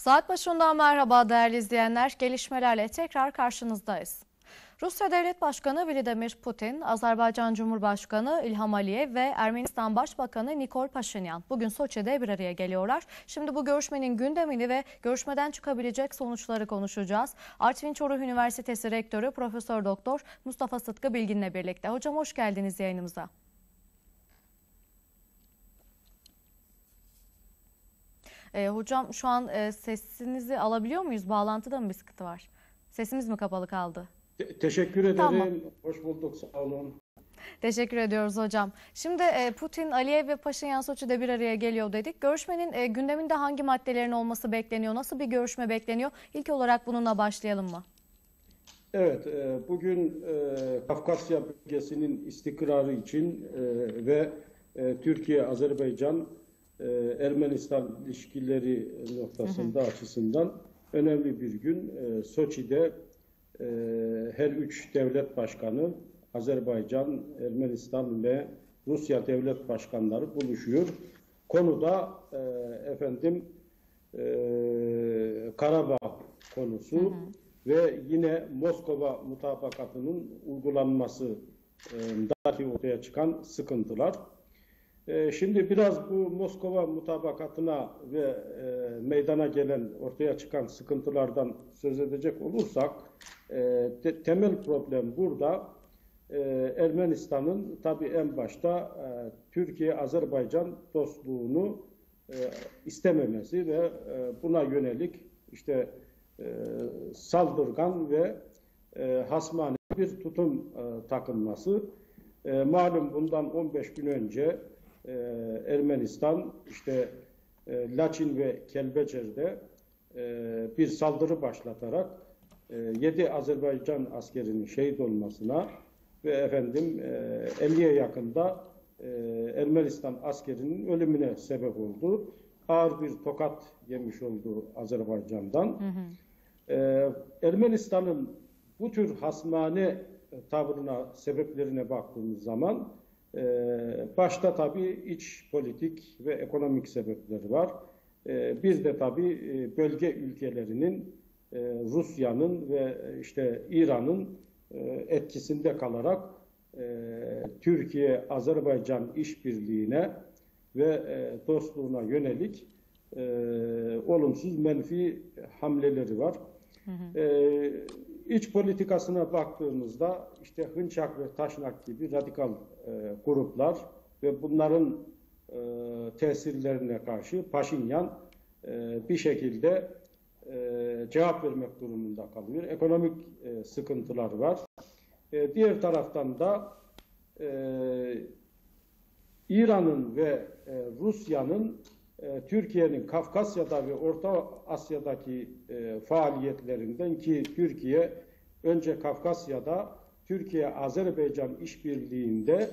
Saat başından merhaba değerli izleyenler. Gelişmelerle tekrar karşınızdayız. Rusya Devlet Başkanı Vladimir Putin, Azerbaycan Cumhurbaşkanı İlham Aliyev ve Ermenistan Başbakanı Nikol Paşinyan bugün Soçi'de bir araya geliyorlar. Şimdi bu görüşmenin gündemini ve görüşmeden çıkabilecek sonuçları konuşacağız. Artvin Çoruh Üniversitesi Rektörü Profesör Doktor Mustafa Sıtkı Bilgin'le birlikte. Hocam hoş geldiniz yayınımıza. E, hocam şu an e, sesinizi alabiliyor muyuz? Bağlantıda mı bir sıkıntı var? Sesimiz mi kapalı kaldı? Te- teşekkür ederim. Tamam. Hoş bulduk. Sağ olun. Teşekkür ediyoruz hocam. Şimdi e, Putin, Aliyev ve Paşinyan Soçi'de bir araya geliyor dedik. Görüşmenin e, gündeminde hangi maddelerin olması bekleniyor? Nasıl bir görüşme bekleniyor? İlk olarak bununla başlayalım mı? Evet, e, bugün Kafkasya bölgesinin istikrarı için ve e, Türkiye-Azerbaycan e, Ermenistan ilişkileri noktasında açısından önemli bir gün. E, Soçi'de e, her üç devlet başkanı Azerbaycan, Ermenistan ve Rusya devlet başkanları buluşuyor. Konuda e, efendim e, Karabağ konusu ve yine Moskova mutabakatının uygulanması e, dahi ortaya çıkan sıkıntılar. E, Şimdi biraz bu Moskova mutabakatına ve e, meydana gelen ortaya çıkan sıkıntılardan söz edecek olursak e, te- temel problem burada e, Ermenistan'ın tabii en başta Türkiye-Azerbaycan dostluğunu istememesi ve buna yönelik işte saldırgan ve hasmane bir tutum takınması. Malum bundan 15 gün önce e, Ermenistan işte e, Laçin ve Kelbecer'de e, bir saldırı başlatarak e, 7 Azerbaycan askerinin şehit olmasına ve efendim e, 50'ye yakında e, Ermenistan askerinin ölümüne sebep oldu. Ağır bir tokat yemiş oldu Azerbaycan'dan. Ee, Ermenistan'ın bu tür hasmane tavrına, sebeplerine baktığımız zaman e, başta tabii iç politik ve ekonomik sebepleri var. E, bir de tabii e, bölge ülkelerinin e, Rusya'nın ve e, işte İran'ın e, etkisinde kalarak e, Türkiye-Azerbaycan işbirliğine ve e, dostluğuna yönelik e, olumsuz menfi hamleleri var. E, iç politikasına baktığımızda işte Hınçak ve Taşnak gibi radikal e, gruplar ve bunların e, tesirlerine karşı Paşinyan e, bir şekilde e, cevap vermek durumunda kalıyor. Ekonomik e, sıkıntılar var. E, diğer taraftan da e, İran'ın ve e, Rusya'nın Türkiye'nin Kafkasya'da ve Orta Asya'daki e, faaliyetlerinden ki Türkiye önce Kafkasya'da Türkiye-Azerbaycan işbirliğinde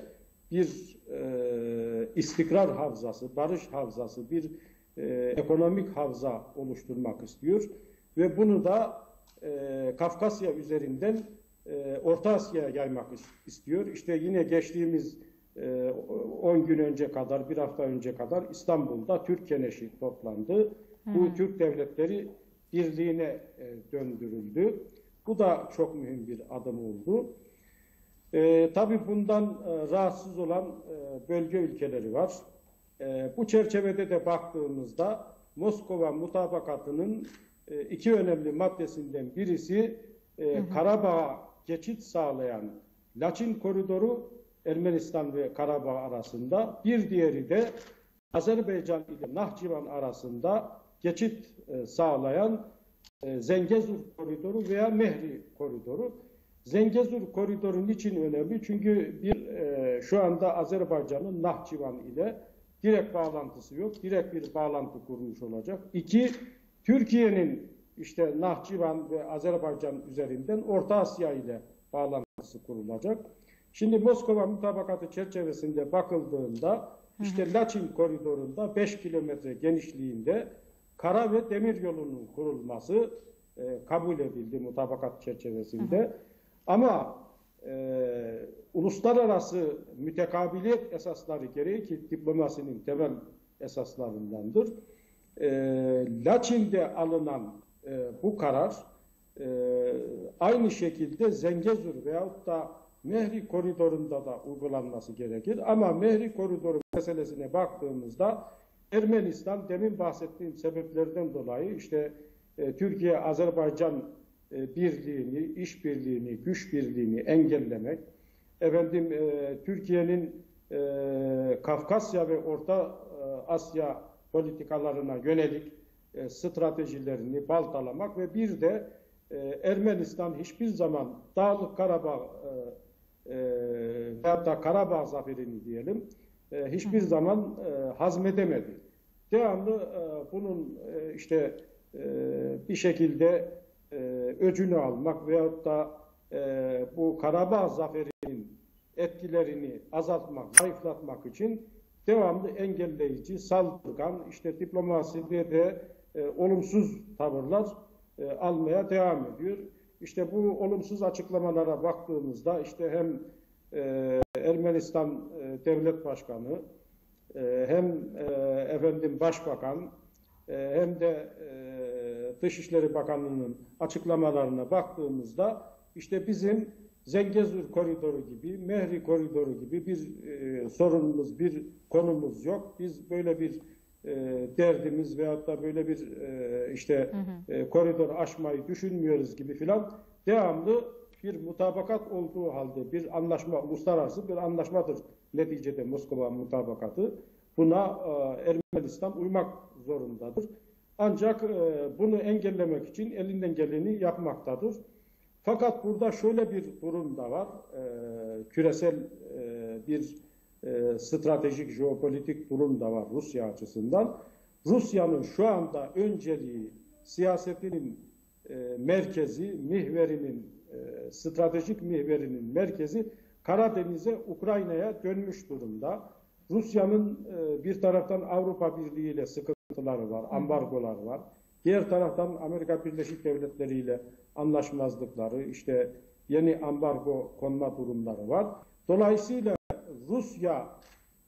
bir e, istikrar havzası, barış havzası, bir e, ekonomik havza oluşturmak istiyor ve bunu da e, Kafkasya üzerinden e, Orta Asya'ya yaymak is- istiyor. İşte yine geçtiğimiz e, 10 gün önce kadar, bir hafta önce kadar İstanbul'da Türk Keneşi toplandı. Bu Türk devletleri birliğine e, döndürüldü. Bu da çok mühim bir adım oldu. E, tabii bundan e, rahatsız olan e, bölge ülkeleri var. E, bu çerçevede de baktığımızda Moskova mutabakatının e, iki önemli maddesinden birisi e, Karabağ'a geçit sağlayan Laçin koridoru Ermenistan ve Karabağ arasında bir diğeri de Azerbaycan ile Nahçıvan arasında geçit e, sağlayan e, Zengezur koridoru veya Mehri koridoru. Zengezur koridoru niçin önemli? Çünkü bir e, şu anda Azerbaycan'ın Nahçıvan ile direkt bağlantısı yok. Direkt bir bağlantı kurmuş olacak. İki, Türkiye'nin işte Nahçıvan ve Azerbaycan üzerinden Orta Asya ile bağlantısı kurulacak. Şimdi Moskova mutabakatı çerçevesinde bakıldığında işte Laçin koridorunda 5 kilometre genişliğinde kara ve demir yolunun kurulması e, kabul edildi mutabakat çerçevesinde. Ama e, uluslararası mütekabiliyet esasları gereği ki diplomasinin temel esaslarındandır. e, Laçin'de alınan e, bu karar e, aynı şekilde Zengezur veyahut da Mehri koridorunda da uygulanması gerekir. Ama Mehri koridoru meselesine baktığımızda Ermenistan demin bahsettiğim sebeplerden dolayı işte e, Türkiye-Azerbaycan e, birliğini, işbirliğini, güç birliğini engellemek, efendim e, Türkiye'nin e, Kafkasya ve Orta e, Asya politikalarına yönelik e, stratejilerini baltalamak ve bir de e, Ermenistan hiçbir zaman Dağlık Karabağ e, veyahut da Karabağ zaferini diyelim e, hiçbir zaman e, hazmedemedi. Devamlı e, bunun e, işte e, bir şekilde e, öcünü almak veyahut da e, bu Karabağ zaferinin etkilerini azaltmak, zayıflatmak için devamlı engelleyici, saldırgan, işte diplomaside de e, olumsuz tavırlar e, almaya devam ediyor. İşte bu olumsuz açıklamalara baktığımızda işte hem e, Ermenistan e, Devlet Başkanı e, hem e, efendim Başbakan e, hem de e, Dışişleri Bakanlığı'nın açıklamalarına baktığımızda işte bizim Zengezur koridoru gibi, Mehri koridoru gibi bir e, sorunumuz, bir konumuz yok. Biz böyle bir e, derdimiz veyahut da böyle bir e, işte e, koridor aşmayı düşünmüyoruz gibi filan devamlı bir mutabakat olduğu halde bir anlaşma, uluslararası bir anlaşmadır neticede Moskova mutabakatı. Buna e, Ermenistan uymak zorundadır. Ancak e, bunu engellemek için elinden geleni yapmaktadır. Fakat burada şöyle bir durum da var. E, küresel e, bir e, stratejik, jeopolitik durum da var Rusya açısından. Rusya'nın şu anda önceliği siyasetinin e, merkezi, mihverinin, e, stratejik mihverinin merkezi Karadeniz'e, Ukrayna'ya dönmüş durumda. Rusya'nın e, bir taraftan Avrupa Birliği ile sıkıntıları var, ambargolar var. Diğer taraftan Amerika Birleşik Devletleri ile anlaşmazlıkları, işte yeni ambargo konma durumları var. Dolayısıyla Rusya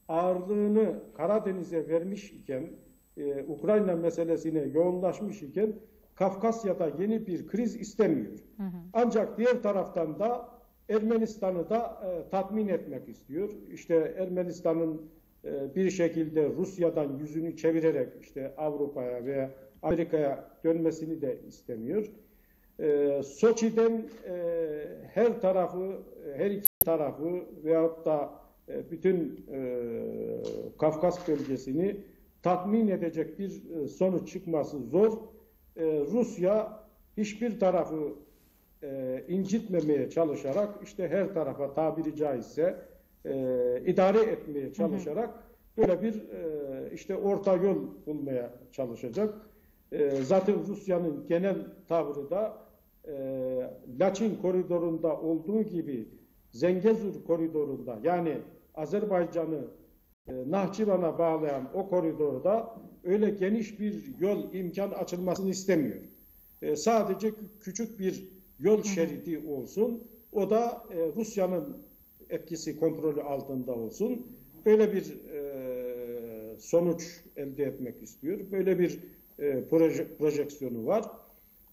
ağırlığını Karadeniz'e vermiş iken, e, Ukrayna meselesine yoğunlaşmış iken Kafkasya'da yeni bir kriz istemiyor. Hı hı. Ancak diğer taraftan da Ermenistan'ı da e, tatmin etmek istiyor. İşte Ermenistan'ın e, bir şekilde Rusya'dan yüzünü çevirerek işte Avrupa'ya veya Amerika'ya dönmesini de istemiyor. E, Soçi'den e, her tarafı, her iki tarafı veyahut da bütün e, Kafkas bölgesini tatmin edecek bir e, sonuç çıkması zor. E, Rusya hiçbir tarafı e, incitmemeye çalışarak işte her tarafa tabiri caizse e, idare etmeye çalışarak böyle bir e, işte orta yol bulmaya çalışacak. E, zaten Rusya'nın genel tavrı da e, Laçin koridorunda olduğu gibi Zengezur koridorunda yani Azerbaycan'ı e, Nahçıvan'a bağlayan o koridorda öyle geniş bir yol imkan açılmasını istemiyor. E, sadece küçük bir yol şeridi olsun. O da e, Rusya'nın etkisi kontrolü altında olsun. Böyle bir e, sonuç elde etmek istiyor. Böyle bir e, proje, projeksiyonu var.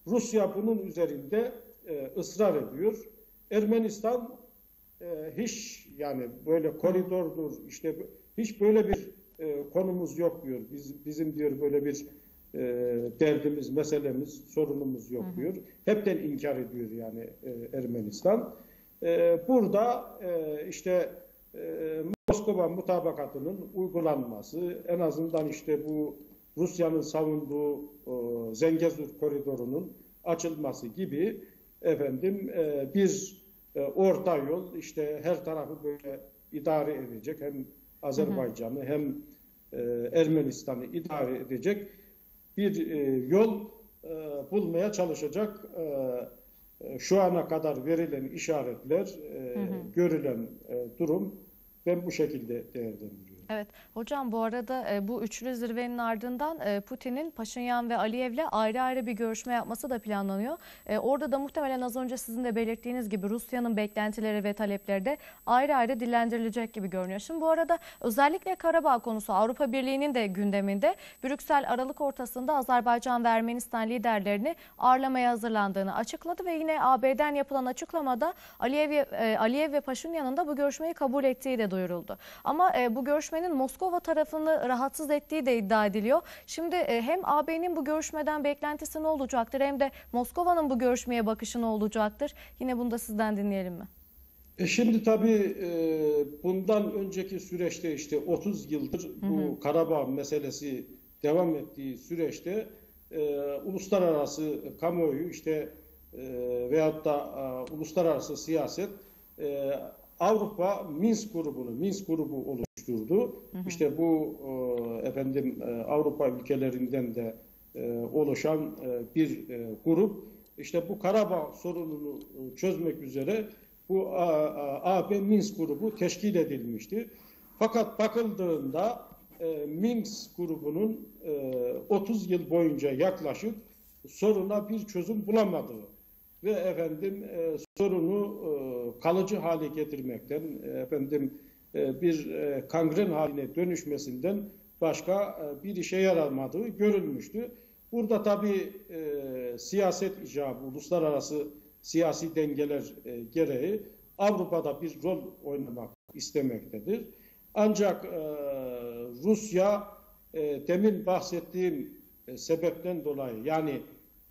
Rusya bunun üzerinde e, ısrar ediyor. Ermenistan e, hiç yani böyle koridordur işte hiç böyle bir e, konumuz yok diyor. Biz bizim diyor böyle bir e, derdimiz, meselemiz, sorunumuz yok diyor. Hepten inkar ediyor yani e, Ermenistan. E, burada e, işte e, Moskova mutabakatının uygulanması, en azından işte bu Rusya'nın savunduğu e, Zengezur koridorunun açılması gibi efendim e, bir e, orta yol işte her tarafı böyle idare edecek hem Azerbaycan'ı hem e, Ermenistan'ı idare edecek bir e, yol e, bulmaya çalışacak. E, e, şu ana kadar verilen işaretler, e, hı hı. görülen e, durum ben bu şekilde değerlendiriyorum. Evet hocam bu arada e, bu üçlü zirvenin ardından e, Putin'in Paşinyan ve Aliyev'le ayrı ayrı bir görüşme yapması da planlanıyor. E, Orada da muhtemelen az önce sizin de belirttiğiniz gibi Rusya'nın beklentileri ve talepleri de ayrı ayrı dillendirilecek gibi görünüyor. Şimdi bu arada özellikle Karabağ konusu Avrupa Birliği'nin de gündeminde. Brüksel Aralık ortasında Azerbaycan ve Ermenistan liderlerini ağırlamaya hazırlandığını açıkladı ve yine AB'den yapılan açıklamada Aliyev, Aliyev ve Paşinyan'ın da bu görüşmeyi kabul ettiği de duyuruldu. Ama bu görüşmenin Moskova tarafını rahatsız ettiği de iddia ediliyor. Şimdi e, hem AB'nin bu görüşmeden beklentisi ne olacaktır hem de Moskova'nın bu görüşmeye bakışı ne olacaktır? Yine bunu da sizden dinleyelim mi? E şimdi tabii e, bundan önceki süreçte işte 30 yıldır bu Karabağ meselesi devam ettiği süreçte e, uluslararası kamuoyu işte e, veyahut da e, uluslararası siyaset e, Avrupa Minsk grubunu, Minsk grubu oluşturdu. İşte bu e, efendim e, Avrupa ülkelerinden de e, oluşan e, bir e, grup işte bu Karabağ sorununu e, çözmek üzere bu AB Minsk grubu teşkil edilmişti. Fakat bakıldığında e, Minsk grubunun e, 30 yıl boyunca yaklaşık soruna bir çözüm bulamadığı ve efendim e, sorunu e, kalıcı hale getirmekten e, efendim bir e, kangren haline dönüşmesinden başka e, bir işe yaramadığı görülmüştü. Burada tabii e, siyaset icabı, uluslararası siyasi dengeler e, gereği Avrupa'da bir rol oynamak istemektedir. Ancak e, Rusya e, demin bahsettiğim e, sebepten dolayı yani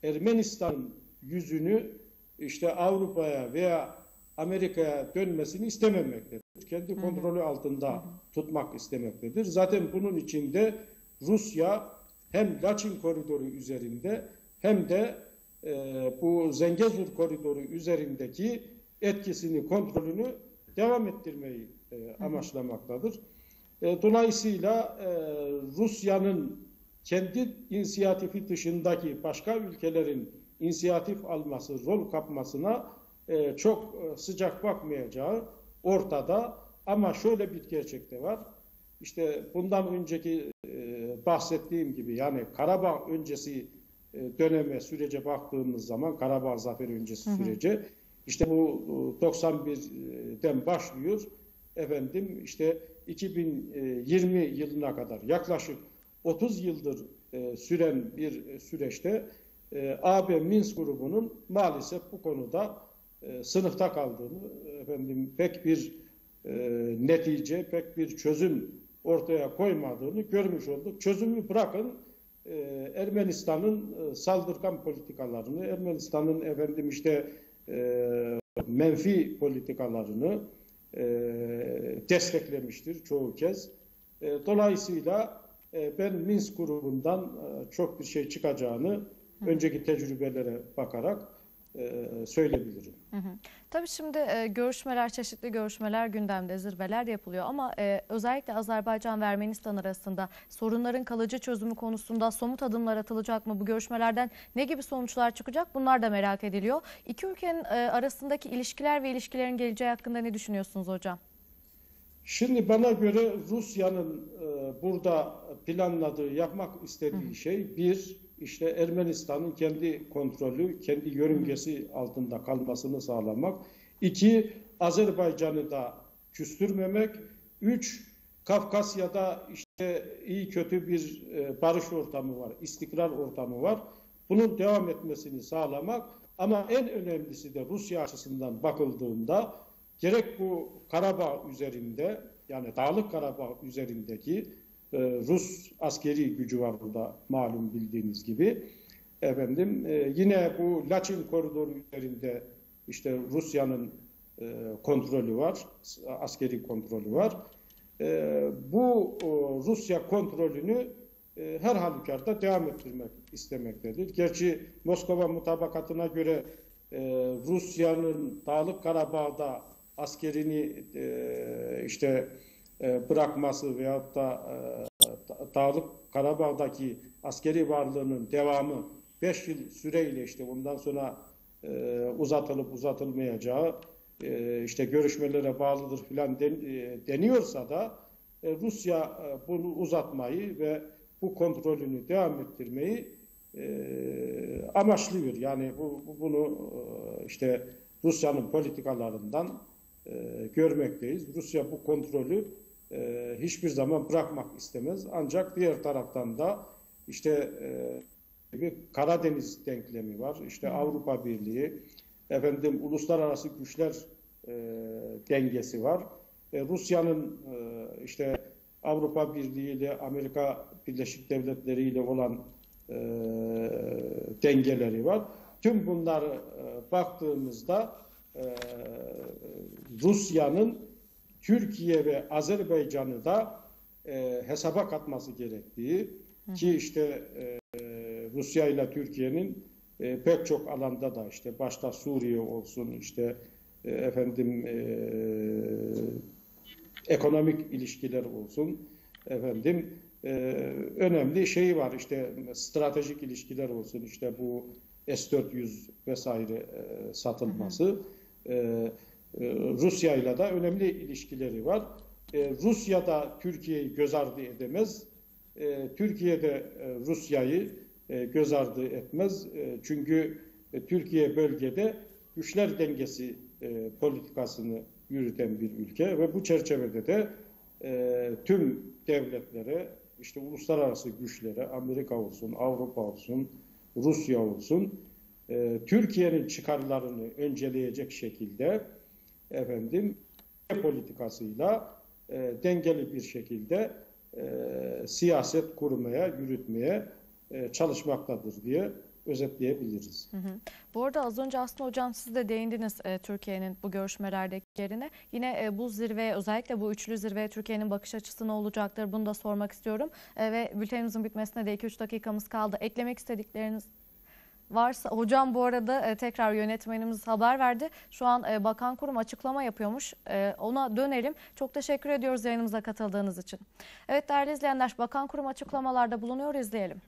Ermenistan yüzünü işte Avrupa'ya veya Amerika'ya dönmesini istememektedir. Kendi kontrolü altında tutmak istemektedir. Zaten bunun içinde Rusya hem Laçin koridoru üzerinde hem de e, bu Zengezur koridoru üzerindeki etkisini, kontrolünü devam ettirmeyi e, amaçlamaktadır. E, dolayısıyla e, Rusya'nın kendi inisiyatifi dışındaki başka ülkelerin inisiyatif alması, rol kapmasına e, çok e, sıcak bakmayacağı ortada. Ama şöyle bir gerçek de var. İşte bundan önceki e, bahsettiğim gibi yani Karabağ öncesi e, döneme sürece baktığımız zaman Karabağ zaferi öncesi sürece işte bu e, 91'den başlıyor efendim işte 2020 yılına kadar yaklaşık 30 yıldır e, süren bir süreçte e, AB Minsk grubunun maalesef bu konuda e, sınıfta kaldığını efendim pek bir e, netice, pek bir çözüm ortaya koymadığını görmüş olduk. Çözümü bırakın e, Ermenistan'ın e, saldırgan politikalarını, Ermenistan'ın efendim işte e, menfi politikalarını e, desteklemiştir çoğu kez. E, dolayısıyla e, ben Minsk grubundan e, çok bir şey çıkacağını önceki tecrübelere bakarak söyleyebilirim. Hı hı. Tabii şimdi e, görüşmeler, çeşitli görüşmeler gündemde, zirveler yapılıyor ama e, özellikle Azerbaycan ve Ermenistan arasında sorunların kalıcı çözümü konusunda somut adımlar atılacak mı? Bu görüşmelerden ne gibi sonuçlar çıkacak? Bunlar da merak ediliyor. İki ülkenin e, arasındaki ilişkiler ve ilişkilerin geleceği hakkında ne düşünüyorsunuz hocam? Şimdi bana göre Rusya'nın e, burada planladığı, yapmak istediği şey bir, işte Ermenistan'ın kendi kontrolü, kendi yörüngesi altında kalmasını sağlamak. İki, Azerbaycan'ı da küstürmemek. Üç, Kafkasya'da işte iyi kötü bir e, barış ortamı var, istikrar ortamı var. Bunun devam etmesini sağlamak. Ama en önemlisi de Rusya açısından bakıldığında gerek bu Karabağ üzerinde yani Dağlık Karabağ üzerindeki e, Rus askeri gücü var burada malum bildiğiniz gibi. Efendim e, yine bu Laçin koridoru üzerinde işte Rusya'nın e, kontrolü var, askeri kontrolü var. E, bu Rusya kontrolünü e, her halükarda devam ettirmek istemektedir. Gerçi Moskova mutabakatına göre Rusya'nın Dağlık Karabağ'da askerini e, işte e, bırakması veyahut da e, Dağlık Karabağ'daki askeri varlığının devamı 5 yıl süreyle işte bundan sonra e, uzatılıp uzatılmayacağı e, işte görüşmelere bağlıdır filan den, deniyorsa da Rusya bunu uzatmayı ve bu kontrolünü devam ettirmeyi e, amaçlıyor. Yani bu, bu- bunu işte Rusya'nın politikalarından görmekteyiz. Rusya bu kontrolü e, hiçbir zaman bırakmak istemez. Ancak diğer taraftan da işte e, bir Karadeniz denklemi var. İşte Avrupa Birliği, efendim uluslararası güçler e, dengesi var. E, Rusya'nın e, işte Avrupa Birliği ile Amerika Birleşik Devletleri ile olan e, dengeleri var. Tüm bunları e, baktığımızda e, Rusya'nın Türkiye ve Azerbaycan'ı da e, hesaba katması gerektiği ki işte e, Rusya ile Türkiye'nin e, pek çok alanda da işte başta Suriye olsun işte e, efendim e, ekonomik ilişkiler olsun efendim e, önemli şeyi var işte stratejik ilişkiler olsun işte bu S-400 vesaire e, satılması. E, e, Rusya ile de önemli ilişkileri var. E, Rusya da Türkiye'yi göz ardı edemez. E, Türkiye de e, Rusya'yı e, göz ardı etmez. Çünkü e, Türkiye bölgede güçler dengesi politikasını yürüten bir ülke ve bu çerçevede de tüm devletlere, işte uluslararası güçlere, Amerika olsun, Avrupa olsun, Rusya olsun, Türkiye'nin çıkarlarını önceleyecek şekilde efendim politikasıyla e, dengeli bir şekilde e, siyaset kurmaya, yürütmeye e, çalışmaktadır diye özetleyebiliriz. Bu arada az önce aslında hocam siz de değindiniz e, Türkiye'nin bu görüşmelerdeki yerine. Yine e, bu zirve özellikle bu üçlü zirveye Türkiye'nin bakış açısı ne olacaktır bunu da sormak istiyorum. E, ve bültenimizin bitmesine de 2-3 dakikamız kaldı. Eklemek istedikleriniz varsa hocam bu arada e, tekrar yönetmenimiz haber verdi. Şu an e, bakan kurum açıklama yapıyormuş. E, ona dönelim. Çok teşekkür ediyoruz yayınımıza katıldığınız için. Evet değerli izleyenler bakan kurum açıklamalarda bulunuyor izleyelim.